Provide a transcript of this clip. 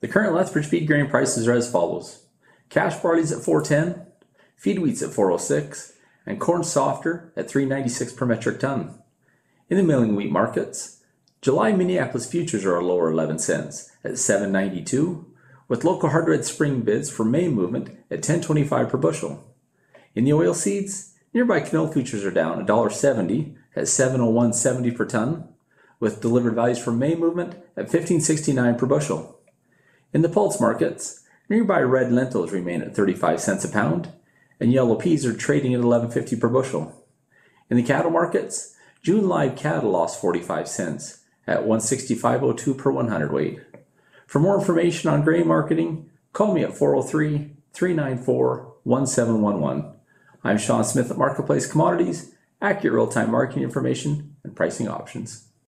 The current Lethbridge feed grain prices are as follows. Cash barley's at 410, feed wheat's at 406, and corn softer at 396 per metric ton. In the milling wheat markets, July Minneapolis futures are a lower 11 cents at 792, with local hard red spring bids for May movement at 1025 per bushel. In the oil seeds, nearby canola futures are down $1.70 at 701.70 per ton, with delivered values for May movement at 1569 per bushel. In the pulse markets, nearby red lentils remain at 35 cents a pound, and yellow peas are trading at 11.50 per bushel. In the cattle markets, June live cattle lost 45 cents at 165.02 per 100 weight. For more information on grain marketing, call me at 403 394 1711. I'm Sean Smith at Marketplace Commodities, accurate real time marketing information and pricing options.